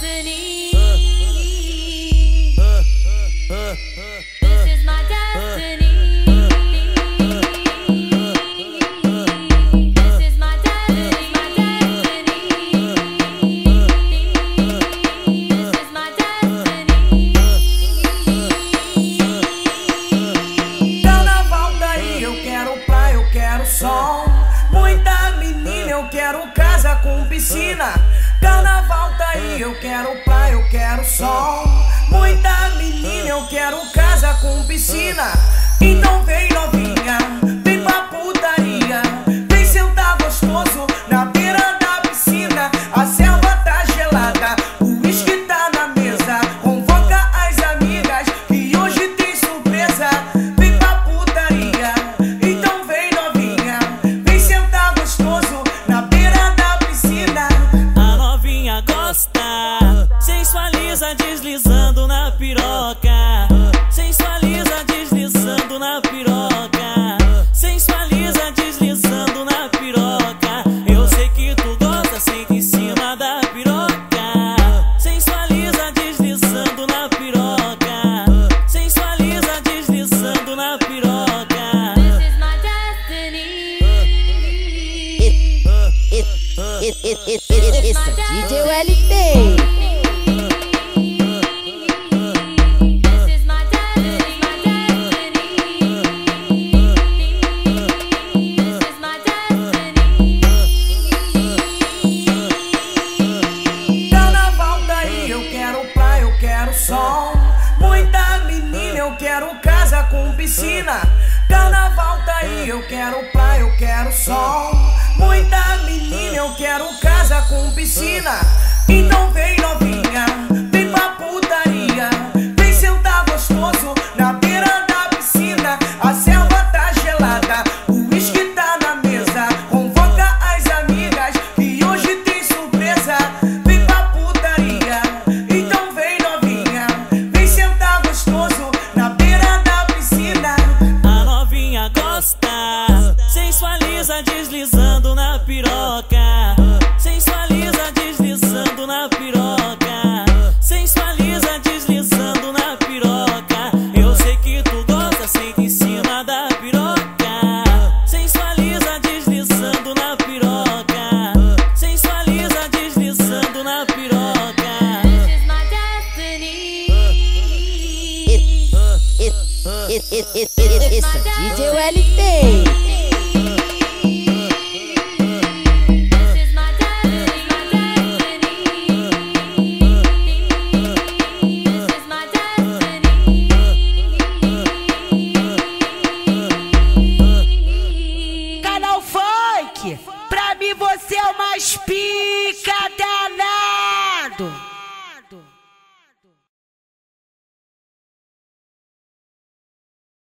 destiny. This is my destiny. Muita menina, eu quero casa com piscina. Eu quero praia, eu quero sol. Muita menina, eu quero casa com piscina. Então vem deslizando na piroca. Sensualiza deslizando na piroca. Sensualiza deslizando na piroca. Eu sei que tu gosta, senta em cima da piroca. Sensualiza deslizando na piroca. Sensualiza deslizando na piroca. This is my destiny. DJ. This sol. Muita menina, eu quero casa com piscina. Carnaval daí, eu quero praia, eu quero sol. Muita menina, eu quero casa com piscina. Sensualiza deslizando na piroca. Sensualiza deslizando na piroca. Sensualiza deslizando na piroca. Eu sei que tu gosta, senta em cima da piroca. Sensualiza deslizando na piroca. Sensualiza deslizando na piroca. This is my destiny. Esse é DJ LT. pra mim você é o mais pica danado.